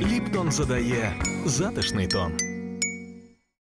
Ліптон задає затишний тон.